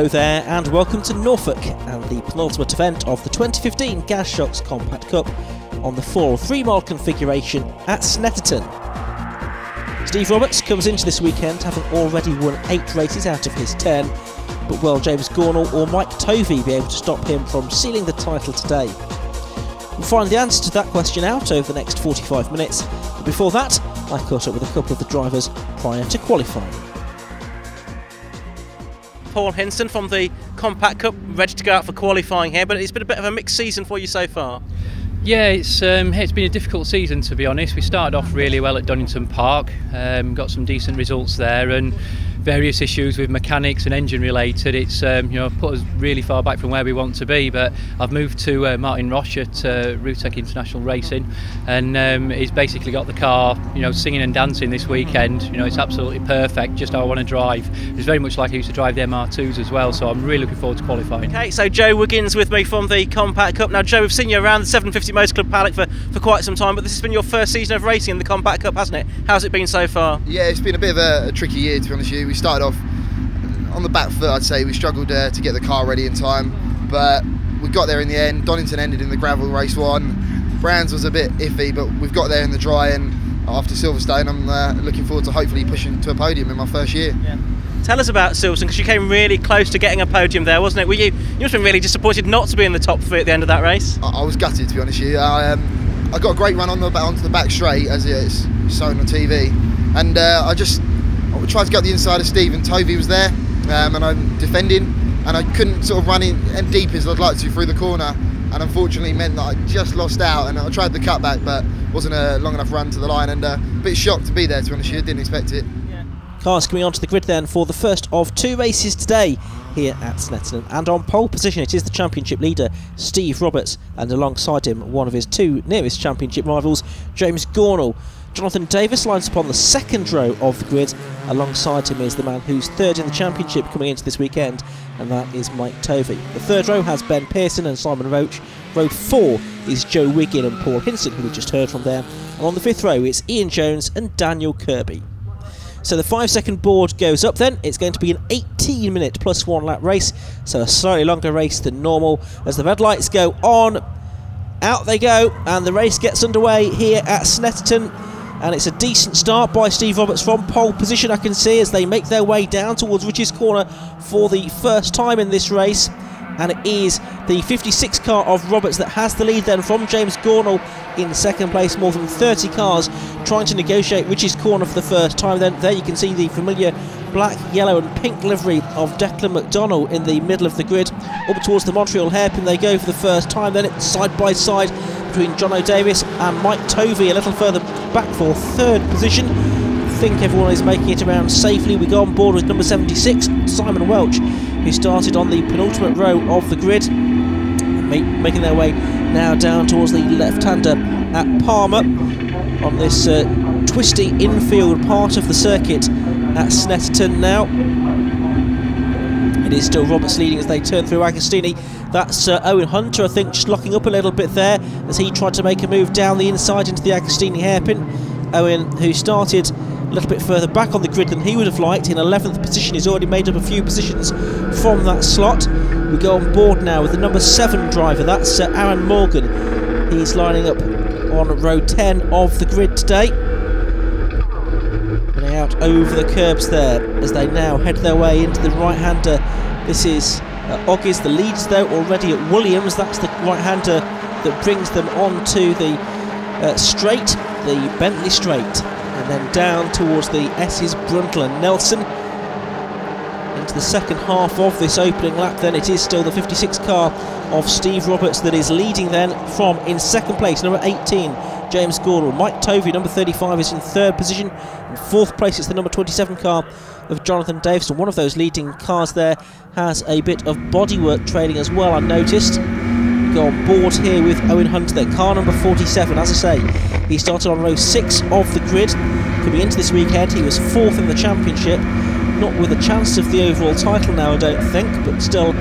Hello there, and welcome to Norfolk and the penultimate event of the 2015 Gaz Shocks Compact Cup on the 4 3 mile configuration at Snetterton. Steve Roberts comes into this weekend having already won 8 races out of his 10, but will James Gornall or Mike Tovey be able to stop him from sealing the title today? We'll find the answer to that question out over the next 45 minutes, but before that, I caught up with a couple of the drivers prior to qualifying. Paul Hinson from the Compact Cup, ready to go out for qualifying here, but it's been a bit of a mixed season for you so far. Yeah, it's um, it's been a difficult season to be honest. We started off really well at Donington Park, um, got some decent results there, and various issues with mechanics and engine related. It's um, you know put us really far back from where we want to be. But I've moved to uh, Martin Roche at uh, Routec International Racing, and um, he's basically got the car you know singing and dancing this weekend. You know it's absolutely perfect, just how I want to drive. It's very much like I used to drive the MR2s as well. So I'm really looking forward to qualifying. Okay, so Joe Wiggins with me from the Compact Cup. Now Joe, we've seen you around the 750 Motor Club paddock for, for quite some time, but this has been your first season of racing in the Compact Cup, hasn't it? How's it been so far? Yeah, it's been a bit of a, a tricky year to be honest with you we started off on the back foot, I'd say. We struggled uh, to get the car ready in time, but we got there in the end. Donington ended in the gravel race one. Brands was a bit iffy, but we've got there in the dry, and after Silverstone, I'm uh, looking forward to hopefully pushing to a podium in my first year. Yeah. Tell us about Silverstone because you came really close to getting a podium there, wasn't it? Were you? You must have been really disappointed not to be in the top three at the end of that race. I, I was gutted to be honest with you. I, um, I got a great run on the onto the back straight as it's shown on TV, and uh, I just I tried to get the inside of Steve and Tovey was there um, and I'm defending and I couldn't sort of run in and deep as I'd like to through the corner and unfortunately meant that I just lost out and I tried the cutback but wasn't a long enough run to the line and uh, a bit shocked to be there to be honest didn't expect it. Cars coming onto the grid then for the first of two races today here at Snetterton and on pole position it is the championship leader Steve Roberts and alongside him one of his two nearest championship rivals James Gornall Jonathan Davis lines up on the second row of the grid. Alongside him is the man who's third in the championship coming into this weekend, and that is Mike Tovey. The third row has Ben Pearson and Simon Roach. Row four is Joe Wiggin and Paul Hinson, who we just heard from there. And on the fifth row, it's Ian Jones and Daniel Kirby. So the five second board goes up then. It's going to be an 18 minute plus one lap race, so a slightly longer race than normal. As the red lights go on, out they go, and the race gets underway here at Snetterton and it's a decent start by Steve Roberts from pole position I can see as they make their way down towards Rich's Corner for the first time in this race and it is the 56 car of Roberts that has the lead then from James Gornall in second place. More than 30 cars trying to negotiate Rich's Corner for the first time. Then there you can see the familiar black, yellow and pink livery of Declan McDonnell in the middle of the grid. Up towards the Montreal hairpin they go for the first time. Then it's side by side between Jonathan Davis and Mike Tovey a little further back for third position. Think everyone is making it around safely. We go on board with number 76, Simon Welch, who started on the penultimate row of the grid, making their way now down towards the left-hander at Palmer on this uh, twisty infield part of the circuit at Snetterton now. It is still Roberts leading as they turn through Agostini. That's uh, Owen Hunter, I think, just locking up a little bit there as he tried to make a move down the inside into the Agostini hairpin. Owen, who started a little bit further back on the grid than he would have liked, in 11th position, he's already made up a few positions from that slot. We go on board now with the number 7 driver, that's uh, Aaron Morgan. He's lining up on row 10 of the grid today. Getting out over the curbs there as they now head their way into the right-hander. This is uh, the leads though already at Williams. That's the right-hander that brings them on to the uh, straight, the Bentley straight, and then down towards the S's Brundle and Nelson. Into the second half of this opening lap, then it is still the 56 car of Steve Roberts that is leading then from in second place, number 18, James Gornall Mike Tovey, number 35, is in third position. In fourth place, it's the number 27 car of Jonathan Davison. One of those leading cars there has a bit of bodywork trailing as well, I noticed. We go on board here with Owen Hunter there, car number 47. As I say, he started on row 6 of the grid. Coming into this weekend, he was fourth in the championship. Not with a chance of the overall title now, I don't think, but still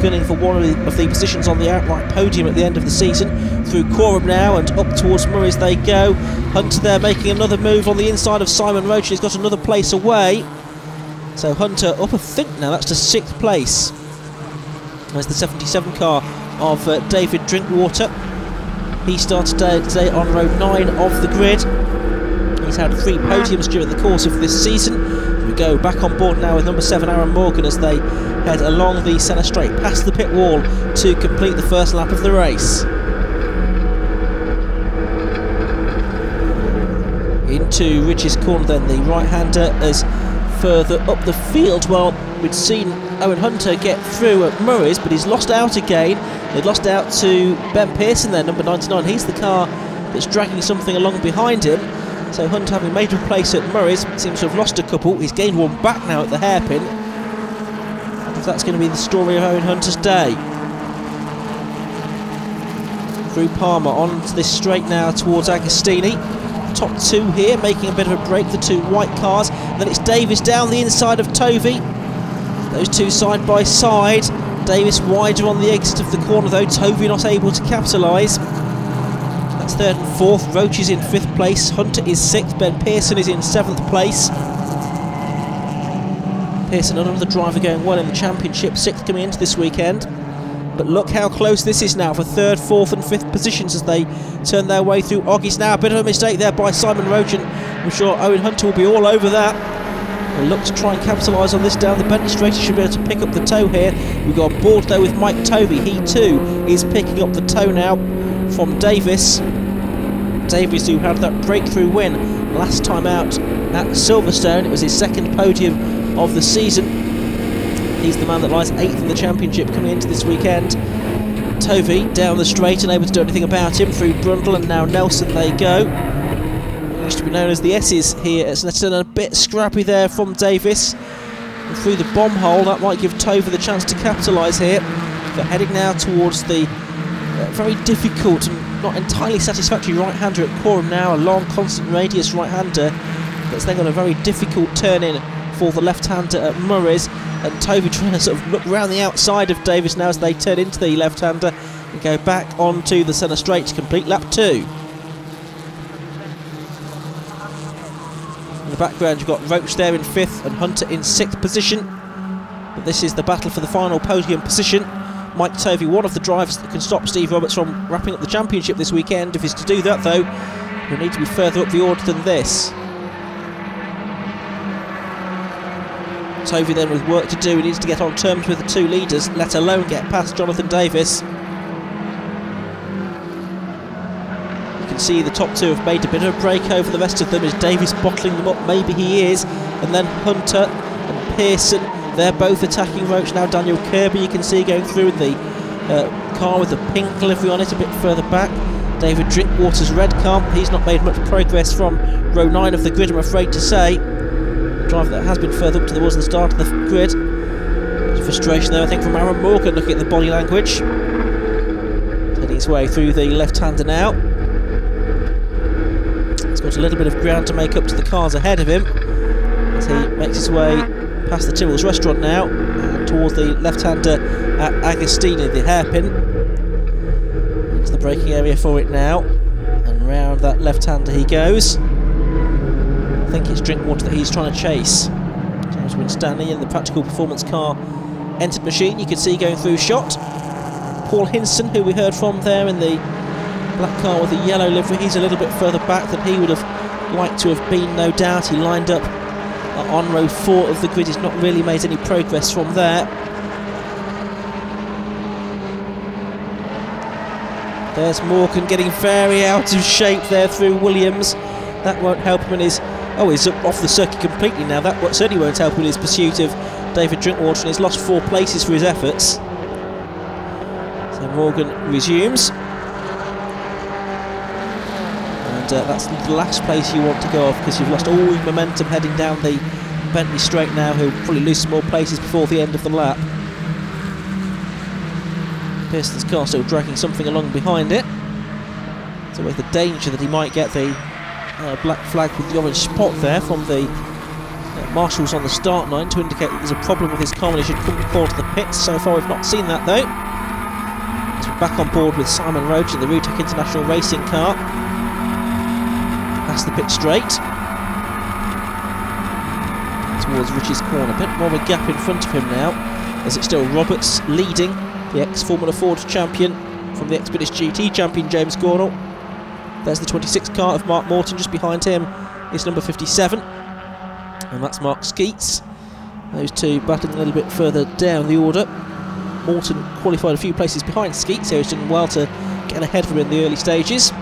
gunning for one of the, of the positions on the outright podium at the end of the season. Through Coram now and up towards Murray's they go. Hunter there making another move on the inside of Simon Roach. He's got another place away. So Hunter up a think now, that's to sixth place. There's the 77 car of uh, David Drinkwater. He started today, on row 9 of the grid. He's had three podiums during the course of this season. We go back on board now with number 7 Aaron Morgan as they head along the centre straight past the pit wall to complete the first lap of the race. Into Rich's corner then, the right-hander as further up the field. Well, we'd seen Owen Hunter get through at Murray's, but he's lost out again. They'd lost out to Ben Pearson there, number 99. He's the car that's dragging something along behind him. So Hunt, having made a place at Murray's, seems to have lost a couple. He's gained one back now at the hairpin. That's going to be the story of Owen Hunter's day. Through Palmer on to this straight now towards Agostini. Top two here, making a bit of a break, the two white cars. And then it's Davis down the inside of Tovey. Those two side by side. Davis wider on the exit of the corner though, Tovey not able to capitalise. That's third and fourth. Roach is in fifth place. Hunter is sixth. Ben Pearson is in seventh place. Pearson, another driver going well in the championship, sixth coming into this weekend. But look how close this is now for third, fourth, and fifth positions as they turn their way through Oggies now. A bit of a mistake there by Simon Roach, and I'm sure Owen Hunter will be all over that. We'll look to try and capitalise on this down the Bentley straight. He should be able to pick up the toe here. We've got board though with Mike Tovey. He too is picking up the toe now from Davis. Davis, who had that breakthrough win last time out at Silverstone, it was his second podium of the season. He's the man that lies eighth in the championship coming into this weekend. Tovey down the straight, unable to do anything about him through Brundle, and now Nelson they go. Be known as the S's here at Snetterton, a bit scrappy there from Davis. And through the bomb hole, that might give Tovey the chance to capitalise here. But heading now towards the uh, very difficult and not entirely satisfactory right-hander at Coram now, a long constant radius right-hander that's then got a very difficult turn in for the left-hander at Murray's and Tovey trying to sort of look round the outside of Davis now as they turn into the left-hander and go back onto the centre straight to complete lap two. The background you've got Roach there in fifth and Hunter in sixth position but this is the battle for the final podium position Mike Tovey, one of the drivers that can stop Steve Roberts from wrapping up the championship this weekend. If he's to do that, though, he'll need to be further up the order than this. Tovey then with work to do, he needs to get on terms with the two leaders, let alone get past Jonathan Davis. Can see the top two have made a bit of a break over the rest of them. Is Davis bottling them up? Maybe he is. And then Hunter and Pearson they're both attacking Roach now. Daniel Kirby, you can see going through the uh, car with the pink livery on it a bit further back. David Drinkwater's red car. He's not made much progress from row 9 of the grid, I'm afraid to say. The driver that has been further up towards the start of the grid. Frustration there, I think, from Aaron Morgan looking at the body language. Heading his way through the left-hander now. Got a little bit of ground to make up to the cars ahead of him as he makes his way past the Tyrrell's restaurant now and towards the left-hander at Agostini, the hairpin. Into the braking area for it now. And round that left-hander he goes. I think it's Drinkwater that he's trying to chase. James Winstanley in the practical performance car entered machine. You can see going through shot. Paul Hinson, who we heard from there in the black car with the yellow livery, he's a little bit further back than he would have liked to have been, no doubt. He lined up on row 4 of the grid. He's not really made any progress from there. There's Morgan getting very out of shape there through Williams. That won't help him in his... Oh, he's off the circuit completely now. That certainly won't help him in his pursuit of David Drinkwater and he's lost four places for his efforts. So Morgan resumes. And uh, that's the last place you want to go off because you've lost all your momentum heading down the Bentley straight now. He'll probably lose some more places before the end of the lap. Pearson's car still dragging something along behind it. So with the danger that he might get the uh, black flag with the orange spot there from the uh, marshals on the start line to indicate that there's a problem with his car and he should come forward to the pits. So far we've not seen that though. So back on board with Simon Roach in the Rutech International Racing car. The pit straight. towards Rich's corner. A bit more of a gap in front of him now, as it's still Roberts leading the ex-Formula Ford champion from the ex-British GT champion James Gornall. There's the 26 car of Mark Morton, just behind him is number 57, and that's Mark Skeets. Those two battling a little bit further down the order. Morton qualified a few places behind Skeets, so he's done well to get ahead of him in the early stages.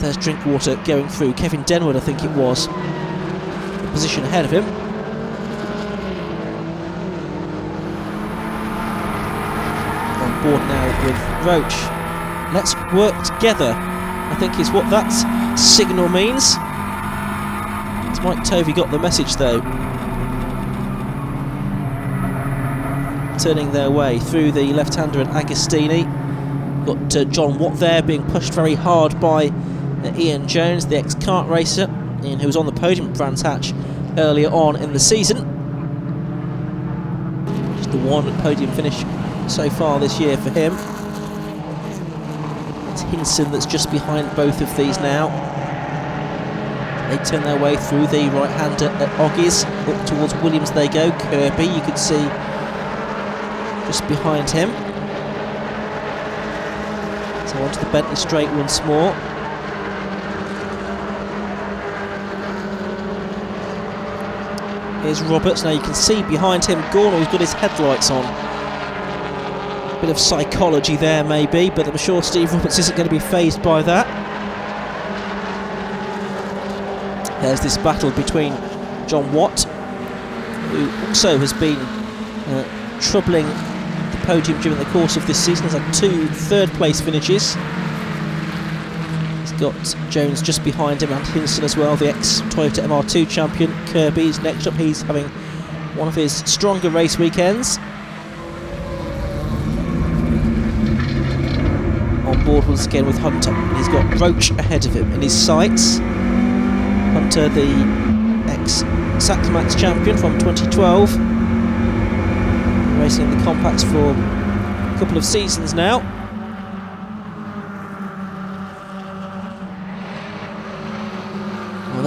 There's Drinkwater going through. Kevin Denwood, I think it was, position ahead of him. On board now with Roach. Let's work together, I think is what that signal means. Has Mike Tovey got the message though? Turning their way through the left-hander and Agostini. Got uh, John Watt there being pushed very hard by Ian Jones, the ex-kart racer, Ian who was on the podium at Brands Hatch earlier on in the season. Just the one podium finish so far this year for him. It's Hinson that's just behind both of these now. They turn their way through the right-hander at Oggies. Up towards Williams they go. Kirby, you can see just behind him. So onto the Bentley straight once more. Here's Roberts. Now you can see behind him Gornall's got his headlights on. Bit of psychology there, maybe, but I'm sure Steve Roberts isn't going to be phased by that. There's this battle between John Watt, who also has been uh, troubling the podium during the course of this season. Has had two third place finishes. Got Jones just behind him and Hinson as well, the ex Toyota MR2 champion. Kirby's next up, he's having one of his stronger race weekends. On board once again with Hunter. He's got Roach ahead of him in his sights. Hunter, the ex Saxmax champion from 2012, racing in the compacts for a couple of seasons now.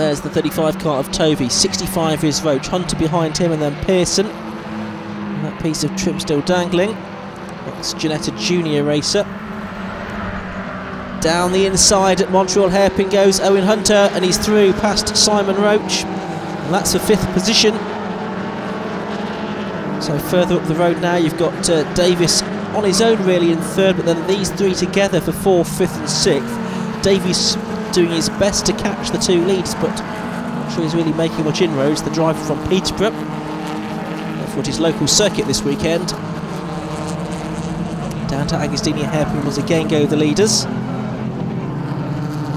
There's the 35 car of Tovey. 65 is Roach. Hunter behind him, and then Pearson. And that piece of trim still dangling. That's Ginetta Junior racer. Down the inside at Montreal hairpin goes Owen Hunter and he's through past Simon Roach. And that's the fifth position. So further up the road now you've got uh, Davis on his own really in third but then these three together for fourth, fifth and sixth. Davis doing his best to catch the two leads but not sure he's really making much inroads. The driver from Peterborough for his local circuit this weekend. Down to Agostini Hairpin was again go the leaders.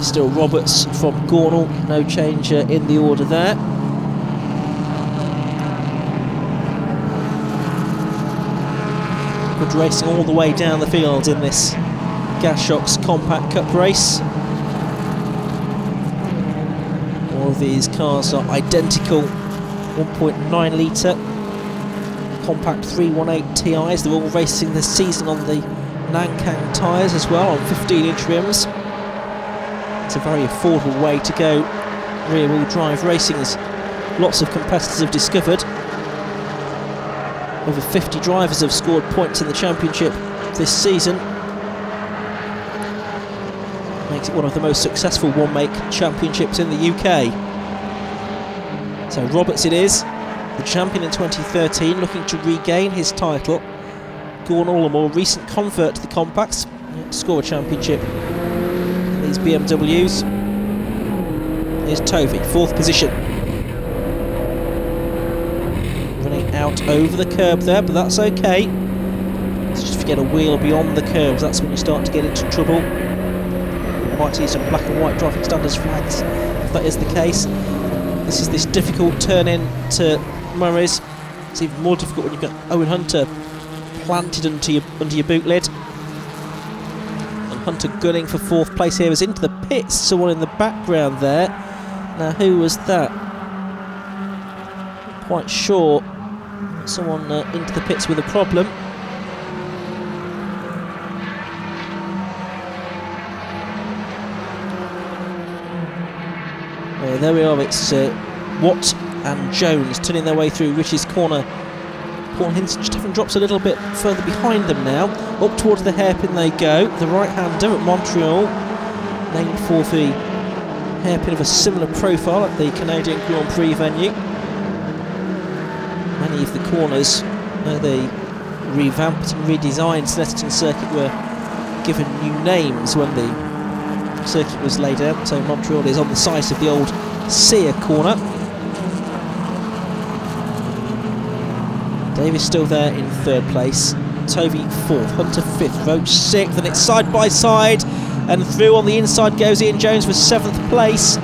Still Roberts from Gornall, no change uh, in the order there. Good racing all the way down the field in this Gaz Shocks Compact Cup race. All of these cars are identical 1.9 litre compact 318 TIs. They're all racing this season on the Nankang tyres as well on 15 inch rims it's a very affordable way to go rear-wheel drive racing as lots of competitors have discovered. Over 50 drivers have scored points in the championship this season. Makes it one of the most successful one-make championships in the UK. So Roberts it is, the champion in 2013, looking to regain his title. Gornall, a more recent convert to the compacts, score a championship these BMWs. Here's Tovey, fourth position. Running out over the curb there, but that's okay. Just forget a wheel beyond the curbs, that's when you start to get into trouble. Might see some black and white driving standards flags if that is the case. This is this difficult turn in to Murray's. It's even more difficult when you've got Owen Hunter planted under your, under your boot lid. And Hunter gunning for fourth place here is into the pits. Someone in the background there. Now, who was that? Quite sure. Someone uh, into the pits with a problem. There we are. It's uh, Watt and Jones turning their way through Rich's corner. Paul Hinson just having drops a little bit further behind them now. Up towards the hairpin they go. The right-hander at Montreal, named for the hairpin of a similar profile at the Canadian Grand Prix venue. Many of the corners where they revamped and redesigned Snetterton Circuit were given new names when the circuit was laid out. So Montreal is on the site of the old Sear corner. Davis still there in third place. Tovey fourth, Hunter fifth, Roach sixth, and it's side by side. And through on the inside goes Ian Jones for seventh place.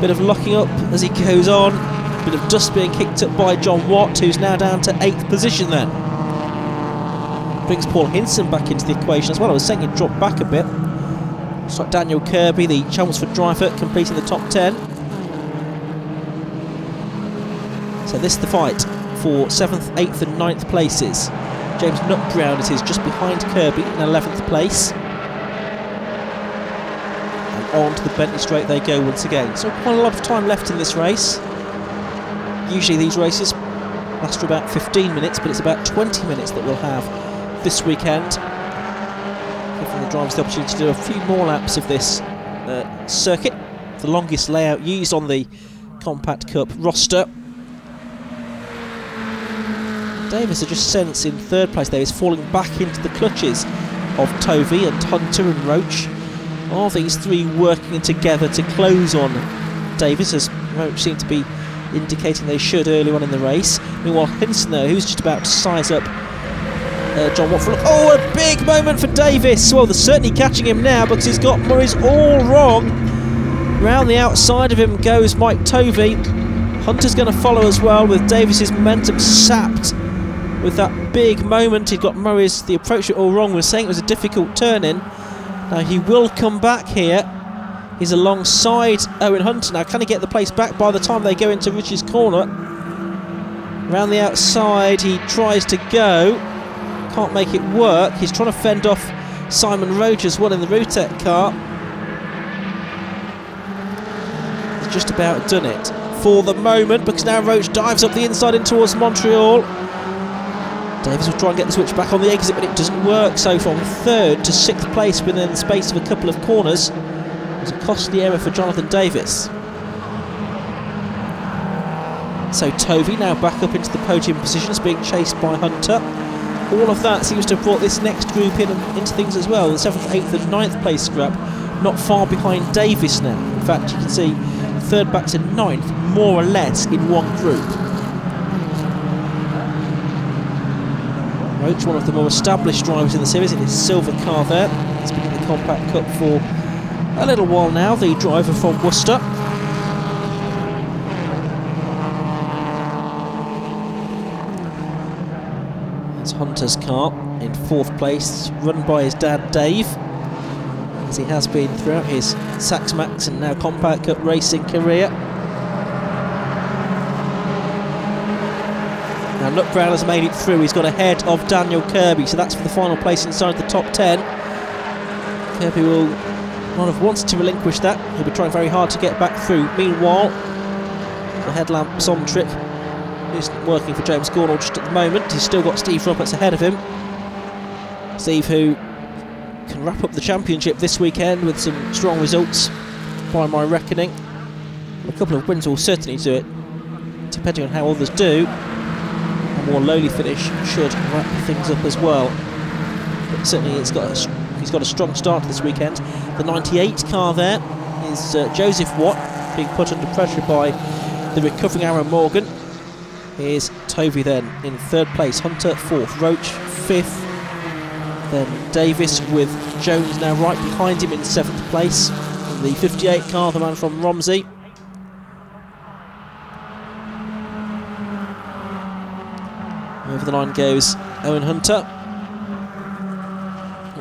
Bit of locking up as he goes on. Bit of dust being kicked up by John Watt, who's now down to eighth position then. Brings Paul Hinson back into the equation as well. I was saying he'd dropped back a bit. It's like Daniel Kirby, the Chelmsford driver, completing the top 10. So this is the fight for 7th, 8th and 9th places. James Nutbrown it is just behind Kirby in 11th place. And on to the Bentley Straight they go once again. So quite a lot of time left in this race. Usually these races last for about 15 minutes, but it's about 20 minutes that we'll have this weekend. Giving the drivers the opportunity to do a few more laps of this uh, circuit. The longest layout used on the Compact Cup roster. Davis, I just sense in third place there, is falling back into the clutches of Tovey and Hunter and Roach. Are these three working together to close on Davis, as Roach seemed to be indicating they should early on in the race? Meanwhile, Hinson, though, who's just about to size up uh, John Watford. Oh, a big moment for Davis. Well, they're certainly catching him now because he's got Murray's all wrong. Round the outside of him goes Mike Tovey. Hunter's going to follow as well with Davis's momentum sapped with that big moment. He got Murray's the approach it all wrong. We're saying it was a difficult turn in. Now he will come back here. He's alongside Owen Hunter now. Can he get the place back by the time they go into Richie's corner? Around the outside, he tries to go. Can't make it work. He's trying to fend off Simon Rogers, one in the Routek car. He's just about done it for the moment because now Roach dives up the inside in towards Montreal. Davis will try and get the switch back on the exit, but it doesn't work. So from third to sixth place within the space of a couple of corners was a costly error for Jonathan Davis. So Tovey now back up into the podium position, is being chased by Hunter. All of that seems to have brought this next group in into things as well. The 7th, 8th and ninth place scrap not far behind Davis now. In fact, you can see third back to ninth, more or less in one group. Roach, one of the more established drivers in the series in his silver car there. He's been in the Compact Cup for a little while now, the driver from Worcester. It's Hunter's car in fourth place, run by his dad Dave, as he has been throughout his Sax Max and now Compact Cup racing career. Nutbrown has made it through, he's got ahead of Daniel Kirby, so that's for the final place inside the top 10. Kirby will not have wanted to relinquish that, he'll be trying very hard to get back through. Meanwhile, the headlamps on trick isn't working for James Gornall just at the moment, he's still got Steve Roberts ahead of him. Steve who can wrap up the championship this weekend with some strong results by my reckoning. A couple of wins will certainly do it, depending on how others do more lowly finish should wrap things up as well. But certainly it's got a, he's got a strong start this weekend. The 98 car there is uh, Joseph Watt being put under pressure by the recovering Aaron Morgan. Here's Tovey then in third place, Hunter fourth, Roach fifth, then Davis with Jones now right behind him in seventh place. The 58 car, the man from Romsey, Over the line goes Owen Hunter.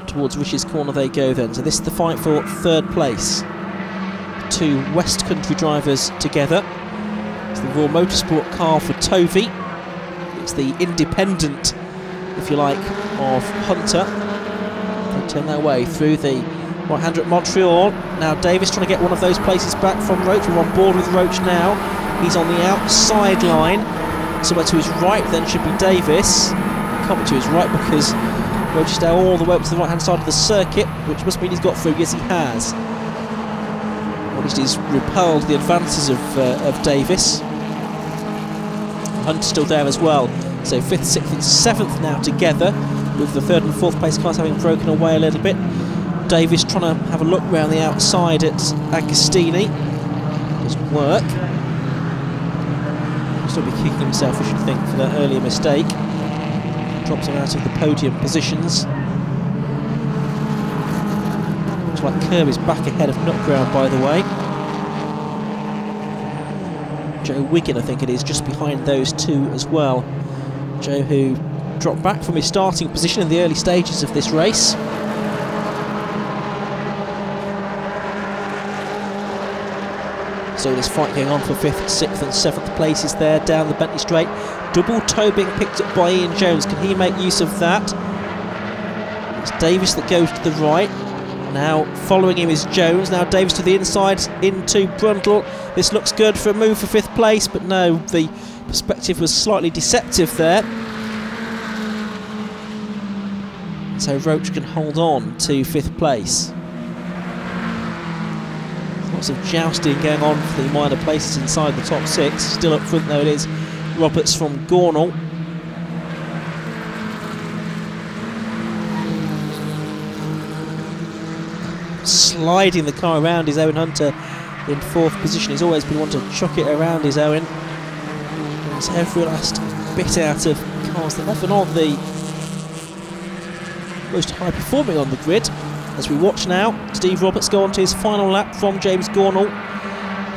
Towards Rich's corner they go then. So this is the fight for third place. Two West Country drivers together. It's the Royal Motorsport car for Tovey. It's the independent, if you like, of Hunter. They turn their way through the right-hander at Montreal. Now Davis trying to get one of those places back from Roach. We're on board with Roach now. He's on the outside line. Somewhere to his right then should be Davis. Can't be to his right because now all the way up to the right hand side of the circuit, which must mean he's got through. Yes, he has. At least he's repelled the advances of, uh, of Davis. Hunt's still there as well. So fifth, sixth, and seventh now together, with the third and fourth place cars having broken away a little bit. Davis trying to have a look round the outside at Agostini. Doesn't work. Still be kicking himself, I should think, for that earlier mistake. Drops him out of the podium positions. Looks like Kirby's back ahead of Nutbrown, by the way. Joe Wiggin, I think it is, just behind those two as well. Joe, who dropped back from his starting position in the early stages of this race. So this fight going on for fifth, sixth, and seventh places there down the Bentley Straight. Double toe being picked up by Ian Jones. Can he make use of that? It's Davis that goes to the right. Now following him is Jones. Now Davis to the inside into Brundle. This looks good for a move for fifth place, but no, the perspective was slightly deceptive there. So Roach can hold on to fifth place. Lots of jousting going on for the minor places inside the top six. Still up front though it is Roberts from Gornall. Sliding the car around his Owen Hunter in fourth position. He's always been wanting to chuck it around his Owen. It's every last bit out of cars that often are the most high performing on the grid. As we watch now, Steve Roberts go on to his final lap from James Gornall.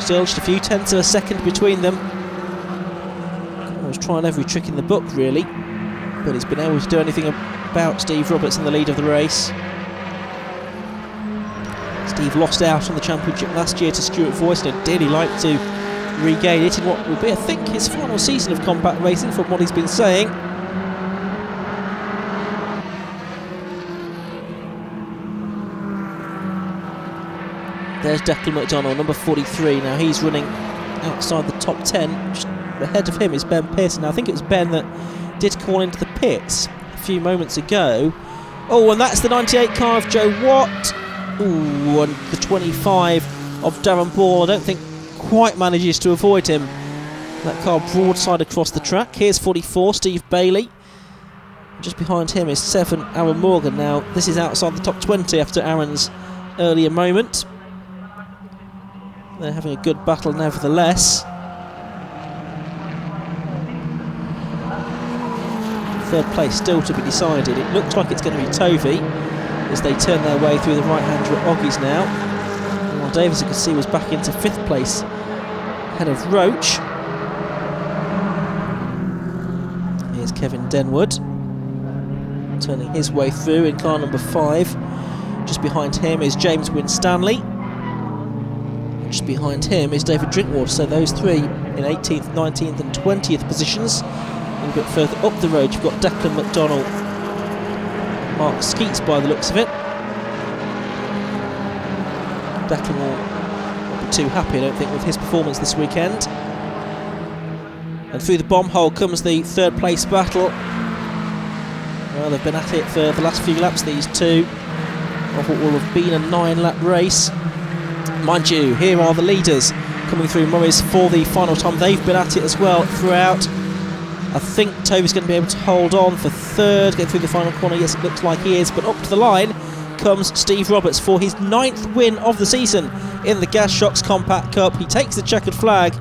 Still just a few tenths of a second between them. Was trying every trick in the book really, but he's been able to do anything about Steve Roberts in the lead of the race. Steve lost out on the championship last year to Stuart Voice and would dearly like to regain it in what will be, I think, his final season of compact racing from what he's been saying. There's Declan McDonald, number 43. Now he's running outside the top 10. Just ahead of him is Ben Pearson. Now I think it was Ben that did call into the pits a few moments ago. Oh, and that's the 98 car of Joe Watt. Ooh, and the 25 of Darren Ball. I don't think quite manages to avoid him. That car broadside across the track. Here's 44, Steve Bailey. Just behind him is 7, Aaron Morgan. Now, this is outside the top 20 after Aaron's earlier moment. They're having a good battle nevertheless. Third place still to be decided. It looks like it's going to be Tovey as they turn their way through the right-hander at Oggies now. While Davis, you can see, was back into fifth place ahead of Roach. Here's Kevin Denwood turning his way through in car number five. Just behind him is James Winstanley. Just behind him is David Drinkwater. So those three in 18th, 19th, and 20th positions. A little bit further up the road, you've got Declan McDonald, Mark Skeets by the looks of it. Declan will not be too happy, I don't think, with his performance this weekend. And through the bomb hole comes the third place battle. Well, they've been at it for the last few laps, these two, of what will have been a nine lap race. Mind you, here are the leaders coming through Morris for the final time. They've been at it as well throughout. I think Tovey's going to be able to hold on for third, get through the final corner. Yes, it looks like he is, but up to the line comes Steve Roberts for his ninth win of the season in the Gaz Shocks Compact Cup. He takes the checkered flag.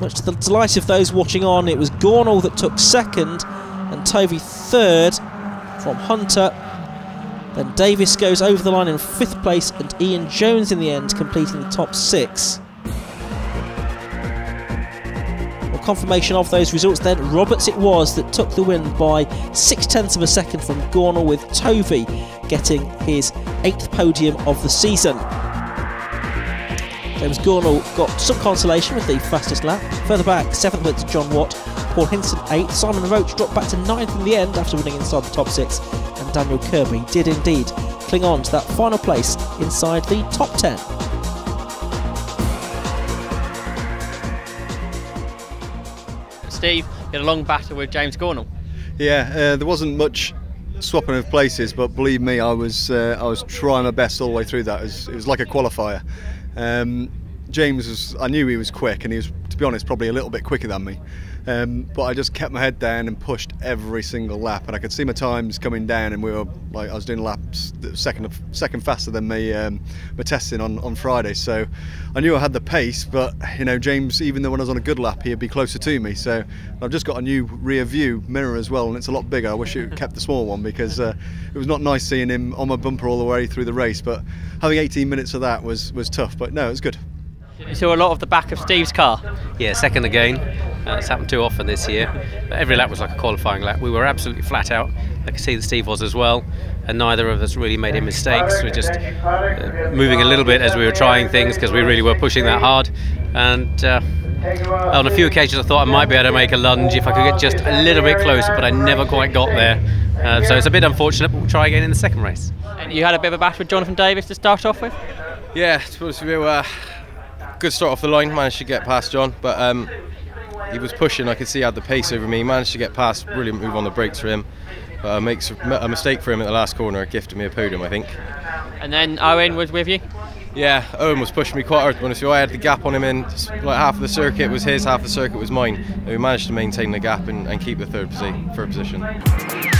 Much to the delight of those watching on, it was Gornall that took second and Tovey third from Hunter. Then Davis goes over the line in fifth place and Ian Jones in the end completing the top six. Well, confirmation of those results then, Roberts it was that took the win by six tenths of a second from Gornall with Tovey getting his eighth podium of the season. James Gornall got some consolation with the fastest lap. Further back, seventh went to John Watt, Paul Hinson eighth, Simon Roach dropped back to ninth in the end after winning inside the top six, Daniel Kirby did indeed cling on to that final place inside the top ten. Steve, you had a long battle with James Gornall. Yeah, uh, there wasn't much swapping of places, but believe me, I was uh, I was trying my best all the way through that. It was, it was like a qualifier. Um, James was, I knew he was quick, and he was, to be honest, probably a little bit quicker than me. Um, but I just kept my head down and pushed every single lap, and I could see my times coming down, and we were like I was doing laps second second faster than me um, my testing on, on Friday. So I knew I had the pace, but you know James, even though when I was on a good lap, he'd be closer to me. So I've just got a new rear view mirror as well, and it's a lot bigger. I wish it kept the small one because uh, it was not nice seeing him on my bumper all the way through the race. But having 18 minutes of that was was tough. But no, it was good. You saw a lot of the back of Steve's car. Yeah, second again. Uh, it's happened too often this year. But every lap was like a qualifying lap. We were absolutely flat out. I could see that Steve was as well, and neither of us really made any mistakes. We're just uh, moving a little bit as we were trying things because we really were pushing that hard. And uh, on a few occasions, I thought I might be able to make a lunge if I could get just a little bit closer, but I never quite got there. Uh, so it's a bit unfortunate, but we'll try again in the second race. And you had a bit of a battle with Jonathan Davis to start off with. Yeah, to be honest with you, uh, good start off the line. Managed to get past John, but um, he was pushing. I could see he had the pace over me. Managed to get past. Brilliant move on the brakes for him. But uh, makes a mistake for him at the last corner. Gifted me a podium, I think. And then Owen was with you. Yeah, Owen was pushing me quite hard. When I had the gap on him in like half of the circuit was his, half the circuit was mine. And we managed to maintain the gap and, and keep the third, posi- third position.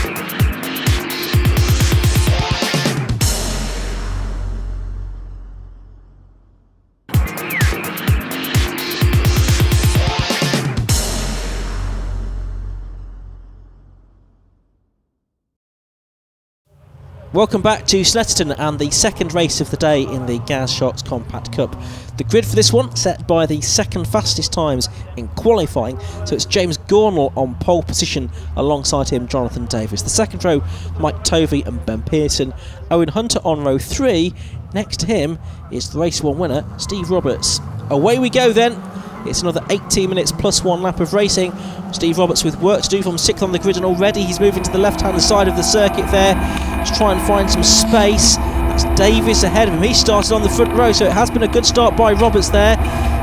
Welcome back to Snetterton and the second race of the day in the Gaz Shocks Compact Cup. The grid for this one set by the second fastest times in qualifying, so it's James Gornall on pole position alongside him Jonathan Davis. The second row, Mike Tovey and Ben Pearson. Owen Hunter on row three. Next to him is the race one winner, Steve Roberts. Away we go then. It's another 18 minutes plus one lap of racing. Steve Roberts with work to do from sixth on the grid, and already he's moving to the left-hand side of the circuit there to try and find some space. That's Davis ahead of him. He started on the front row, so it has been a good start by Roberts there.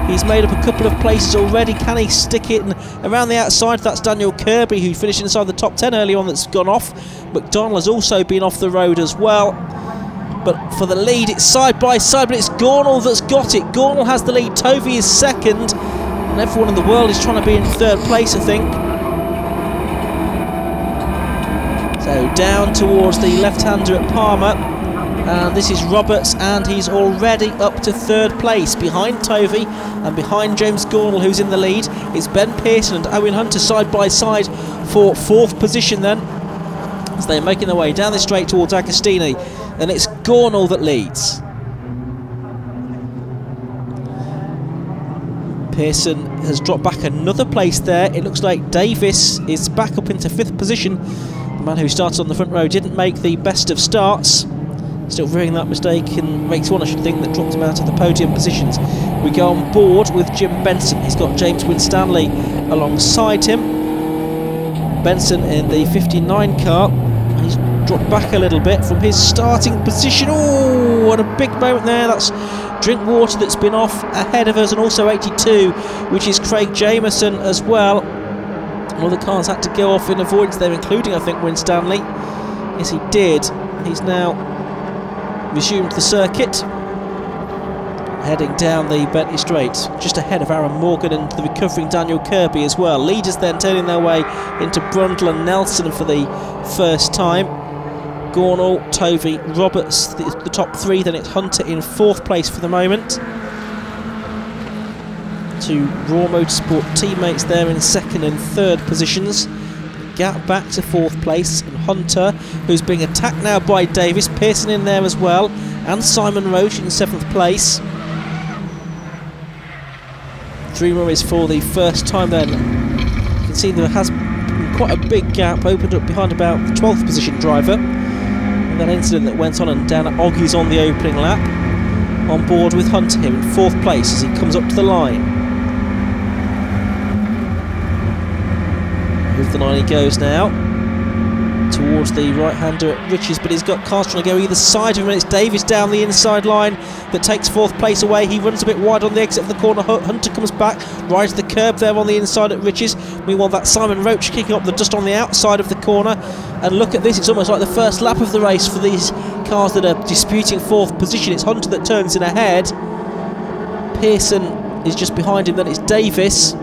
He's made up a couple of places already. Can he stick it? And around the outside, that's Daniel Kirby, who finished inside the top 10 early on, that's gone off. McDonald has also been off the road as well. But for the lead, it's side by side, but it's Gornall that's got it. Gornall has the lead. Tovey is second. And everyone in the world is trying to be in third place, I think. So down towards the left-hander at Palmer. And this is Roberts, and he's already up to third place. Behind Tovey and behind James Gornall, who's in the lead, It's Ben Pearson and Owen Hunter side by side for fourth position then. As they're making their way down the straight towards Agostini. And it's Gornall that leads. Pearson has dropped back another place there. It looks like Davis is back up into fifth position. The man who started on the front row didn't make the best of starts. Still rearing that mistake in makes one, I should think, that dropped him out of the podium positions. We go on board with Jim Benson. He's got James Winstanley alongside him. Benson in the 59 car. Back a little bit from his starting position. Oh, what a big moment there. That's Drinkwater that's been off ahead of us, and also 82, which is Craig Jameson as well. All the cars had to go off in avoidance there, including, I think, Winstanley. Yes, he did. He's now resumed the circuit, heading down the Bentley Straight, just ahead of Aaron Morgan and the recovering Daniel Kirby as well. Leaders then turning their way into Brundle and Nelson for the first time. Gornall, Tovey, Roberts, the, the, top three. Then it's Hunter in fourth place for the moment. Two Raw Motorsport teammates there in second and third positions. Gap back to fourth place, and Hunter, who's being attacked now by Davis, Pearson in there as well, and Simon Roach in seventh place. More is for the first time then. You can see there has been quite a big gap opened up behind about the 12th position driver that incident that went on and down at Oggie's on the opening lap. On board with Hunter here in fourth place as he comes up to the line. With the line he goes now. Towards the right-hander at Riches, but he's got cars trying to go either side of him, and it's Davis down the inside line that takes fourth place away. He runs a bit wide on the exit of the corner. Hunter comes back, rides the curb there on the inside at Riches. Meanwhile, that Simon Roach kicking up the dust on the outside of the corner. And look at this, it's almost like the first lap of the race for these cars that are disputing fourth position. It's Hunter that turns in ahead. Pearson is just behind him, then it's Davis.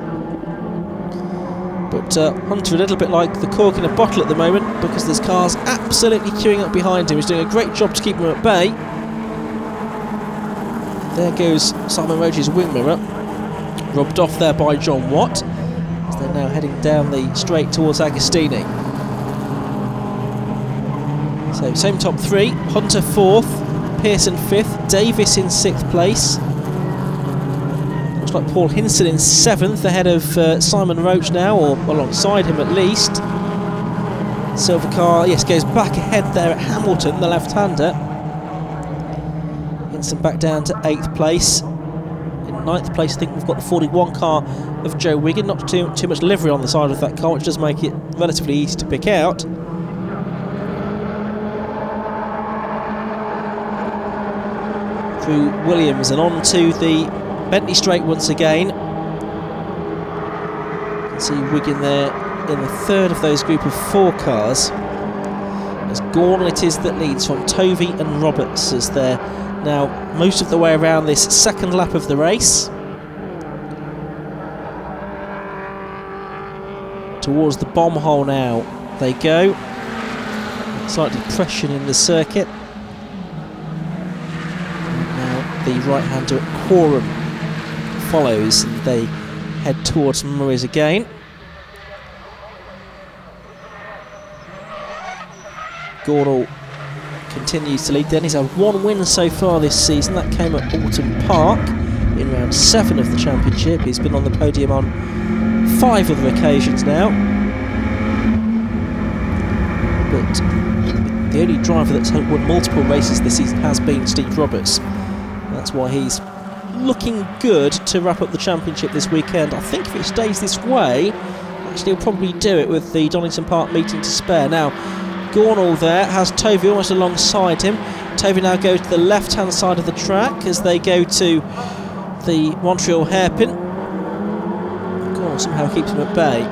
But uh, Hunter a little bit like the cork in a bottle at the moment because there's cars absolutely queuing up behind him. He's doing a great job to keep them at bay. There goes Simon Roach's wing mirror. Rubbed off there by John Watt. As they're now heading down the straight towards Agostini. So same top three. Hunter fourth. Pearson fifth. Davis in sixth place. Looks like Paul Hinson in seventh, ahead of uh, Simon Roach now, or alongside him at least. Silver car, yes, goes back ahead there at Hamilton, the left-hander. Hinson back down to eighth place. In ninth place, I think we've got the 41 car of Joe Wiggin. Not too too much livery on the side of that car, which does make it relatively easy to pick out. Through Williams and on to the Bentley straight once again. You can see Wiggin there in the third of those group of four cars. As Gauntlet is that leads from Tovey and Roberts as they're now most of the way around this second lap of the race. Towards the bomb hole now they go. Slight depression in the circuit. Now the right-hander at Coram follows and they head towards Murray's again. Gornall continues to lead then. He's had one win so far this season. That came at Oulton Park in round seven of the championship. He's been on the podium on five other occasions now. But the only driver that's won multiple races this season has been Steve Roberts. That's why he's looking good to wrap up the championship this weekend. I think if it stays this way, actually he'll probably do it with the Donington Park meeting to spare. Now, Gornall there has Tovey almost alongside him. Tovey now goes to the left-hand side of the track as they go to the Montreal hairpin. Gornall somehow keeps him at bay.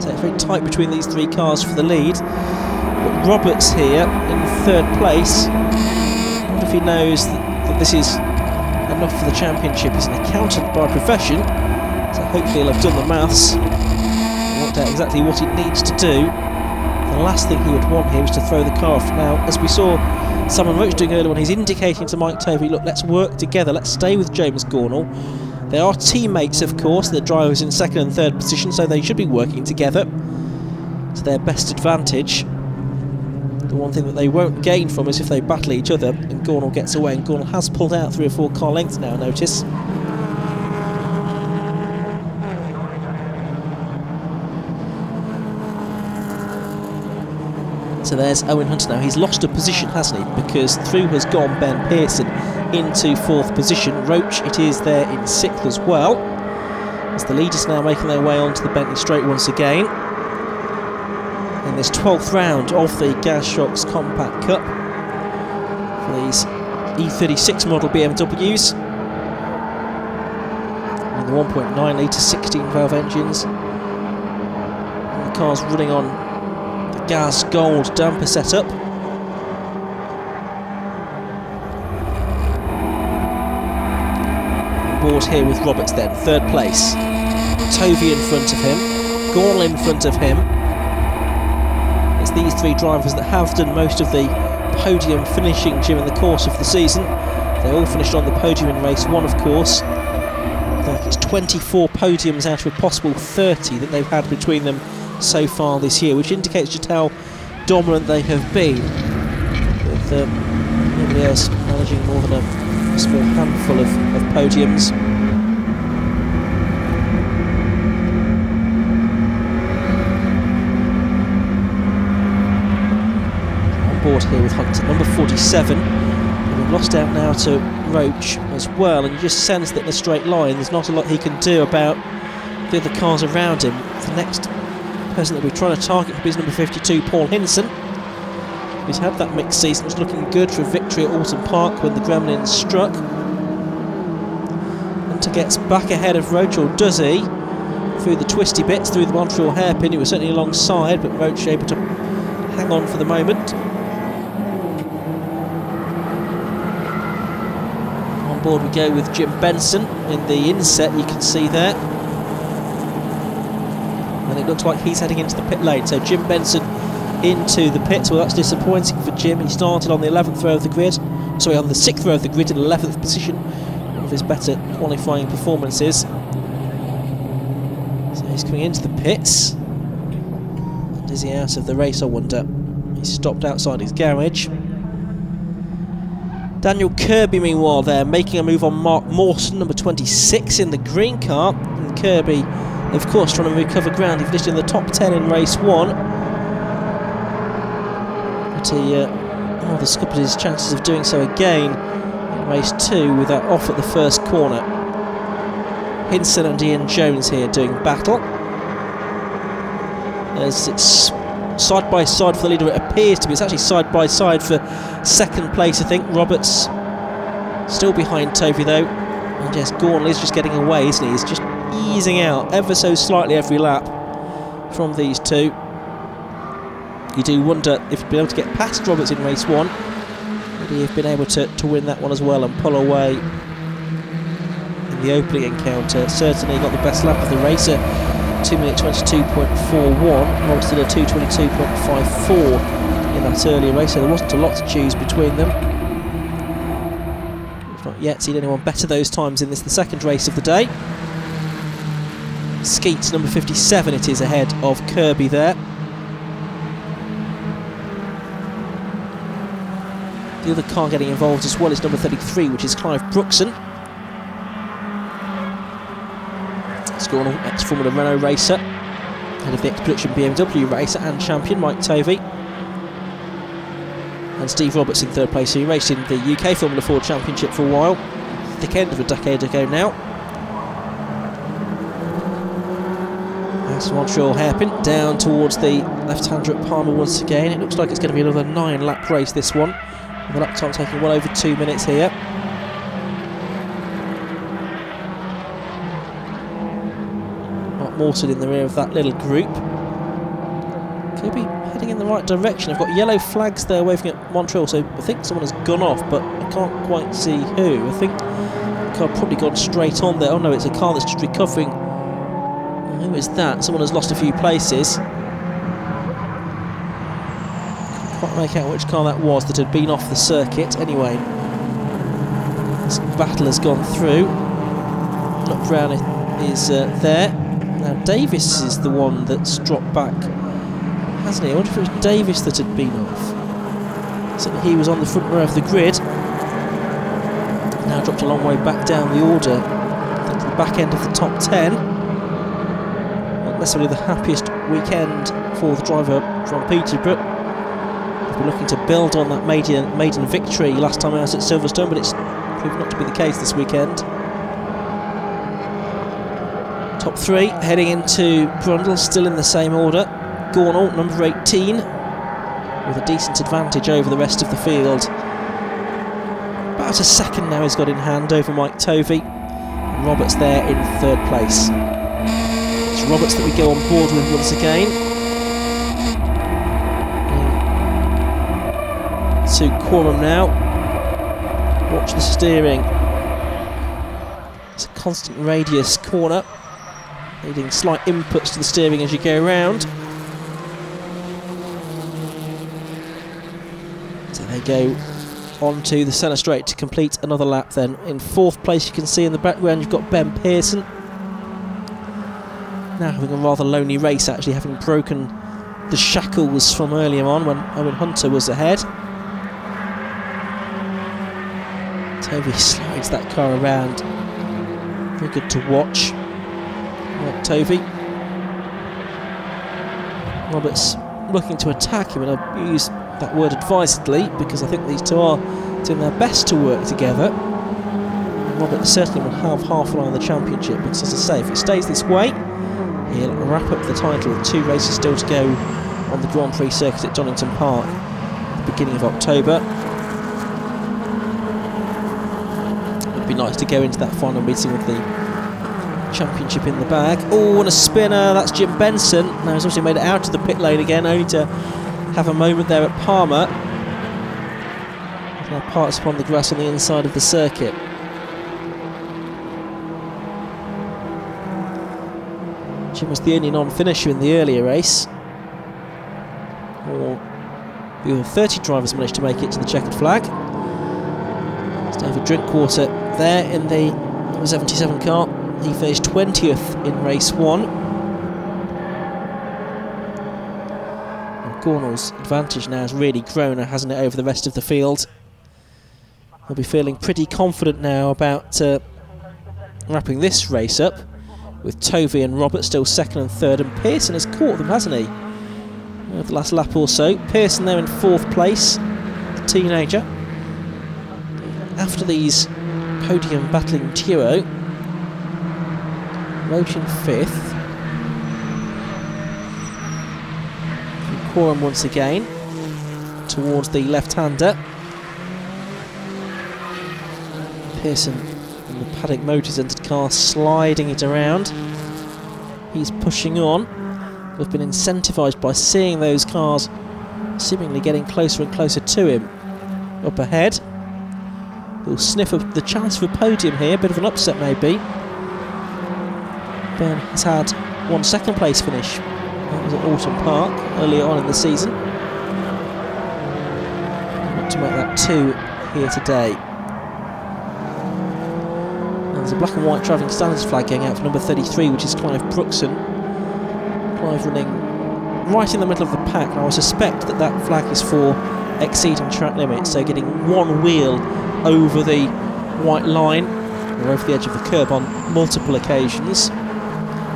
So it's very tight between these three cars for the lead. But Roberts here in third place. I wonder if he knows that, that this is enough for the championship. He's an accountant by profession, so hopefully he'll have done the maths and worked out exactly what he needs to do. The last thing he would want here is to throw the car off. Now, as we saw Simon Roach doing earlier on, he's indicating to Mike Tovey, look, let's work together, let's stay with James Gornall. They are teammates, of course, the drivers in second and third position, so they should be working together to their best advantage. The one thing that they won't gain from is if they battle each other and Gornall gets away, and Gornall has pulled out three or four car lengths now, notice. So there's Owen Hunter now. He's lost a position, hasn't he? Because through has gone Ben Pearson into fourth position. Roach, it is there in sixth as well. As the leaders now making their way onto the Bentley Straight once again. This 12th round of the Gaz Shocks Compact Cup for these E36 model BMWs. And the 1.9 litre 16 valve engines. And the car's running on the Gaz Gold damper setup. Board here with Roberts then, third place. Tovey in front of him, Gornall in front of him. It's these three drivers that have done most of the podium finishing during the course of the season. They all finished on the podium in race one, of course. I think it's 24 podiums out of a possible 30 that they've had between them so far this year, which indicates just how dominant they have been. With um, managing more than a small handful of, of podiums. Here with Hunter, number 47. And we've lost out now to Roach as well, and you just sense that in a straight line there's not a lot he can do about the other cars around him. The next person that we're trying to target is number 52, Paul Hinson. who's had that mixed season, was looking good for a victory at Oulton Park when the Gremlins struck. Hunter gets back ahead of Roach, or does he? Through the twisty bits, through the Montreal hairpin. He was certainly alongside, but Roach able to hang on for the moment. Board we go with Jim Benson in the inset, you can see there. And it looks like he's heading into the pit lane. So Jim Benson into the pits. Well, that's disappointing for Jim. He started on the 11th row of the grid, sorry, on the 6th row of the grid in 11th position. Of his better qualifying performances. So he's coming into the pits. And is he out of the race, I wonder? He stopped outside his garage. Daniel Kirby, meanwhile, there making a move on Mark Mawson, number 26 in the green car. And Kirby, of course, trying to recover ground. He finished in the top 10 in race one. But he uh, rather scuppered his chances of doing so again in race two with that off at the first corner. Hinson and Ian Jones here doing battle. As it's side by side for the leader, it appears to be. It's actually side by side for second place, I think. Roberts still behind Tovey though. And yes, Gornall's just getting away, isn't he? He's just easing out ever so slightly every lap from these two. You do wonder if he'd be able to get past Roberts in race one. Would he have been able to, to win that one as well and pull away in the opening encounter? Certainly got the best lap of the racer. 2 minute 22.41. Roberts did a 222.54 in that earlier race, so there wasn't a lot to choose between them. We've not yet seen anyone better those times in this, the second race of the day. Skeets number 57 it is ahead of Kirby there. The other car getting involved as well is number 33, which is Clive Brookson. Scornell, ex-Formula Renault racer, head of the ex-production BMW racer and champion Mike Tovey. And Steve Roberts in third place, who raced in the UK Formula 4 Championship for a while, thick end of a decade ago now. That's Montreal hairpin down towards the left-hander at Palmer once again. It looks like it's going to be another nine-lap race this one. The lap time taking well over two minutes here. Morton in the rear of that little group. Could be heading in the right direction. I've got yellow flags there waving at Montreal, so I think someone has gone off, but I can't quite see who. I think the car probably gone straight on there. Oh no, it's a car that's just recovering. Who is that? Someone has lost a few places Can't make out which car that was that had been off the circuit. Anyway, this battle has gone through. Look, Brown is uh, there. Davis is the one that's dropped back, hasn't he? I wonder if it was Davis that had been off. So he was on the front row of the grid. Now dropped a long way back down the order. To the back end of the top 10. Not necessarily the happiest weekend for the driver from Peterborough looking to build on that maiden, maiden victory last time out at Silverstone, but it's proved not to be the case this weekend. Top three heading into Brundle, still in the same order. Gornall, number 18, with a decent advantage over the rest of the field. About a second now he's got in hand over Mike Tovey. Roberts there in third place. It's Roberts that we go on board with once again. to Coram now. Watch the steering. It's a constant radius corner, needing slight inputs to the steering as you go around. So they go onto the centre straight to complete another lap then. In fourth place you can see in the background you've got Ben Pearson. Now having a rather lonely race actually, having broken the shackles from earlier on when Owen Hunter was ahead. Tovey slides that car around. Very good to watch. Tovey. Roberts looking to attack him, and I use that word advisedly because I think these two are doing their best to work together. Roberts certainly will have half an eye on the championship because, as I say, if it stays this way, he'll wrap up the title with two races still to go on the Grand Prix circuit at Donington Park. at The beginning of October. It'd be nice to go into that final meeting with the championship in the bag. Oh, and a spinner. That's Jim Benson. Now he's obviously made it out to the pit lane again, only to have a moment there at Palmer. Now parts upon the grass on the inside of the circuit. Jim was the only non-finisher in the earlier race. Or the other 30 drivers managed to make it to the checkered flag. Still have a drink Drinkwater there in the 77 car. He finished 20th in race one. And Gornall's advantage now has really grown, hasn't it, over the rest of the field. He'll be feeling pretty confident now about uh, wrapping this race up with Tovey and Robert still second and third, and Pearson has caught them, hasn't he? Over the last lap or so. Pearson there in fourth place, the teenager. After these podium battling duo, Roach in fifth. Coram once again towards the left-hander. Pearson and the paddock motors entered car sliding it around. He's pushing on. We've been incentivised by seeing those cars seemingly getting closer and closer to him. Up ahead. He'll sniff the chance for podium here, a bit of an upset maybe. Ben has had one second place finish. That was at Oulton Park earlier on in the season. To make that two here today. There's a black and white driving standards flag going out for number 33, which is Clive Brookson. Clive running right in the middle of the pack. Now I suspect that that flag is for exceeding track limits, so getting one wheel over the white line or over the edge of the curb on multiple occasions.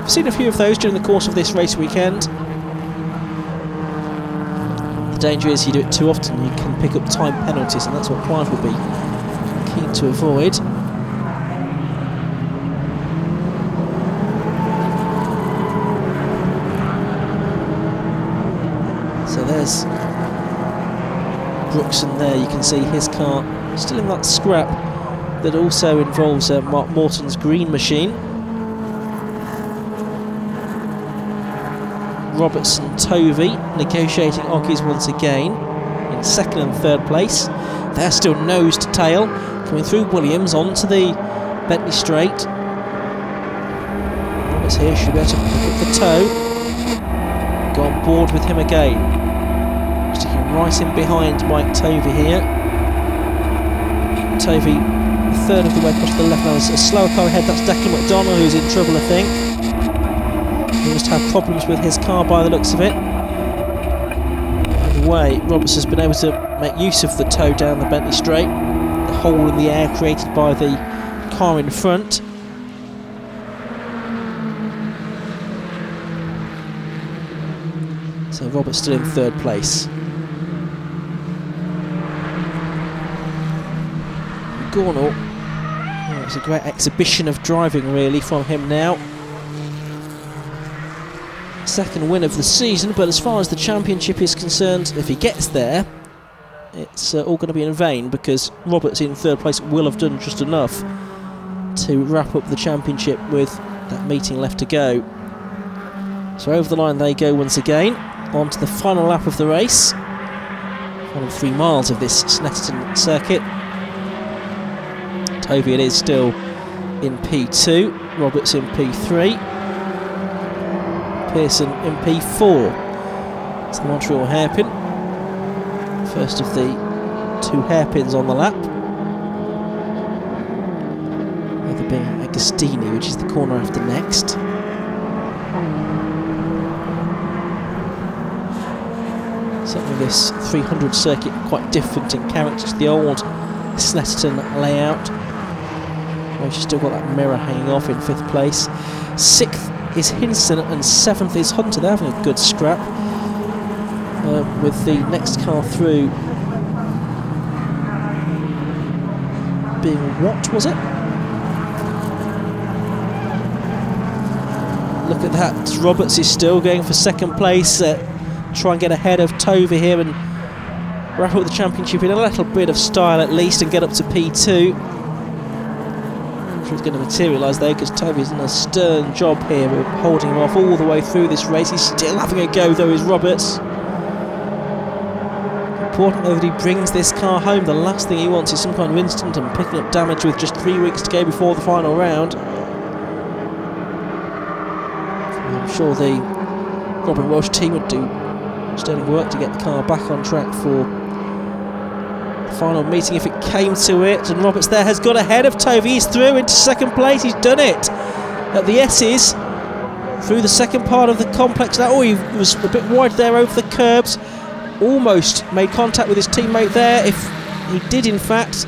I've seen a few of those during the course of this race weekend. The danger is you do it too often, you can pick up time penalties, and that's what Clive will be keen to avoid. So there's Brookson there, you can see his car still in that scrap that also involves uh, Mark Morton's green machine. Robertson Tovey negotiating Oggies once again in second and third place. They're still nose to tail, coming through Williams onto the Bentley Straight. Roberts here should be able to pick up the toe. Go on board with him again. Sticking right in behind Mike Tovey here. Tovey, a third of the way across the left now. There's a slower car ahead. That's Declan McDonald who's in trouble, I think. He must have problems with his car by the looks of it. Either way, Roberts has been able to make use of the tow down the Bentley Straight. The hole in the air created by the car in front. So Roberts still in third place. Gornall. Oh, it's a great exhibition of driving, really, from him now. Second win of the season, but as far as the championship is concerned, if he gets there, it's uh, all going to be in vain because Roberts in third place will have done just enough to wrap up the championship with that meeting left to go. So over the line they go once again, on to the final lap of the race. Final three miles of this Snetterton circuit. Tovey it is still in P2, Roberts in P3, Pearson in P4. It's the Montreal hairpin, first of the two hairpins on the lap. The other being Agostini, which is the corner after next. Certainly this 300 circuit quite different in character to the old Snetterton layout. She's still got that mirror hanging off in fifth place. Sixth is Hinson and seventh is Hunter. They're having a good scrap uh, with the next car through being what was it? Look at that. Roberts is still going for second place. Uh, try and get ahead of Tovey here and wrap up the championship in a little bit of style at least and get up to P2. I'm going to materialise though because Tovey's done a stern job here of holding him off all the way through this race. He's still having a go though, is Roberts. Important though that he brings this car home. The last thing he wants is some kind of instant and picking up damage with just three weeks to go before the final round. I'm sure the Robin Welsh team would do sterling work to get the car back on track for final meeting if it came to it. And Roberts there has got ahead of Tovey. He's through into second place. He's done it at the S's through the second part of the complex. Now, oh, he was a bit wide there over the curbs. Almost made contact with his teammate there. If he did, in fact,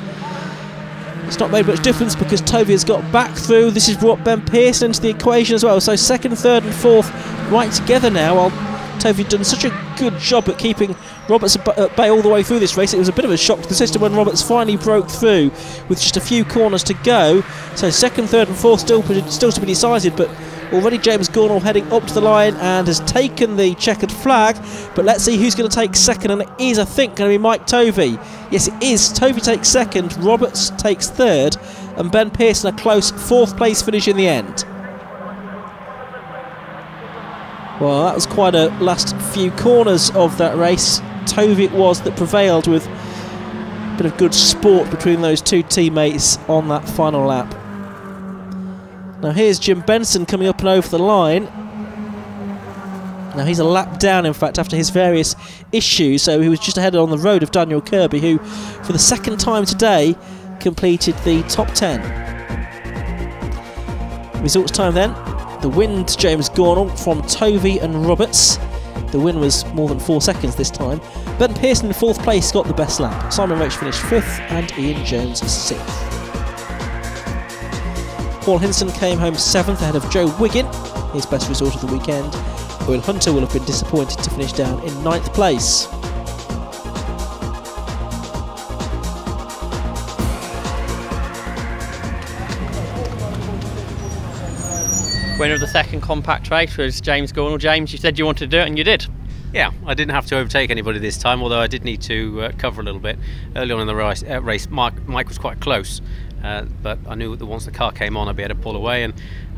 it's not made much difference because Tovey has got back through. This has brought Ben Pearson into the equation as well. So second, third, and fourth right together now. Tovey done such a good job at keeping Roberts at bay all the way through this race. It was a bit of a shock to the system when Roberts finally broke through with just a few corners to go. So second, third, and fourth still still to be decided, but Already James Gornall heading up to the line and has taken the checkered flag. But let's see who's going to take second. And it is, I think, going to be Mike Tovey. Yes, it is. Tovey takes second. Roberts takes third. And Ben Pearson a close fourth place finish in the end. Well, that was quite a last few corners of that race. Tovey it was that prevailed with a bit of good sport between those two teammates on that final lap. Now here's Jim Benson coming up and over the line. Now he's a lap down, in fact, after his various issues. So he was just ahead on the road of Daniel Kirby, who, for the second time today, completed the top 10. Results time then. The win to James Gornall from Tovey and Roberts. The win was more than four seconds this time. Ben Pearson in fourth place got the best lap. Simon Roach finished fifth and Ian Jones sixth. Paul Hinson came home seventh ahead of Joe Wiggin, his best result of the weekend. Owen Hunter will have been disappointed to finish down in ninth place. Winner of the second compact race was James Gornall. James, you said you wanted to do it and you did. Yeah, I didn't have to overtake anybody this time, although I did need to uh, cover a little bit. Early on in the race, uh, race Mike, Mike was quite close, uh, but I knew that once the car came on, I'd be able to pull away, and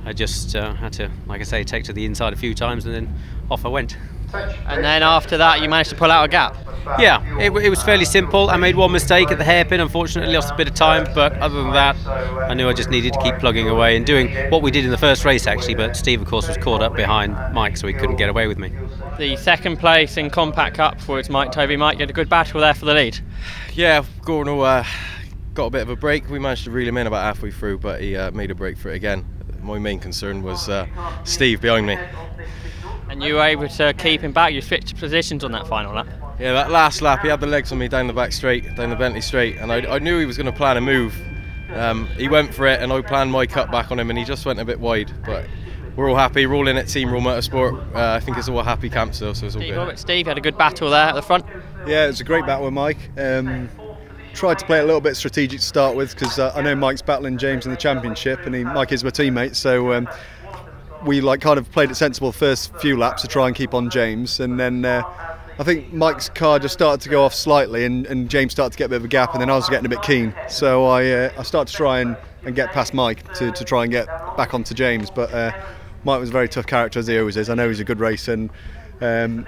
I just uh, had to, like I say, take to the inside a few times, and then off I went. And then after that, you managed to pull out a gap. Yeah, it, it, was fairly simple. I made one mistake at the hairpin, unfortunately, lost a bit of time. But other than that, I knew I just needed to keep plugging away and doing what we did in the first race, actually. But Steve, of course, was caught up behind Mike, so he couldn't get away with me. The second place in Compact Cup was Mike Tovey. Mike, get a good battle there for the lead. Yeah, Gordon uh, got a bit of a break. We managed to reel him in about halfway through, but he uh, made a break for it again. My main concern was uh, Steve behind me. And you were able to keep him back. You switched positions on that final lap. Yeah, that last lap, he had the legs on me down the back straight, down the Bentley straight, and I, I knew he was going to plan a move. Um, he went for it, and I planned my cut back on him, and he just went a bit wide. But we're all happy. We're all in at Team Raw Motorsport. Uh, I think it's all a happy camp still, so it's all Steve good. Robert, Steve had a good battle there at the front. Yeah, it was a great battle with Mike. Um, tried to play a little bit strategic to start with because uh, I know Mike's battling James in the championship, and he, Mike is my teammate, so. Um, we like kind of played it sensible first few laps to try and keep on James, and then uh, I think Mike's car just started to go off slightly, and, and, James started to get a bit of a gap, and then I was getting a bit keen, so I uh, I started to try and, and get past Mike to, to try and get back onto James, but uh, Mike was a very tough character as he always is. I know he's a good racer, and um,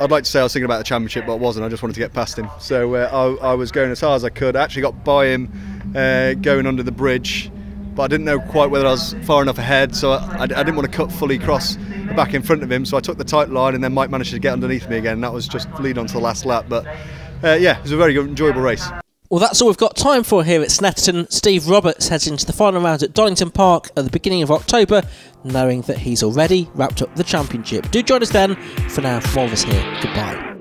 I'd like to say I was thinking about the championship, but I wasn't. I just wanted to get past him, so uh, I, I, was going as hard as I could. I actually got by him uh, going under the bridge but I didn't know quite whether I was far enough ahead, so I, I, didn't want to cut fully across back in front of him. So I took the tight line, and then Mike managed to get underneath me again. That was just lead on to the last lap. But uh, yeah, it was a very good, enjoyable race. Well, that's all we've got time for here at Snetterton. Steve Roberts heads into the final round at Donington Park at the beginning of October, knowing that he's already wrapped up the championship. Do join us then. For now, from all of us here, goodbye.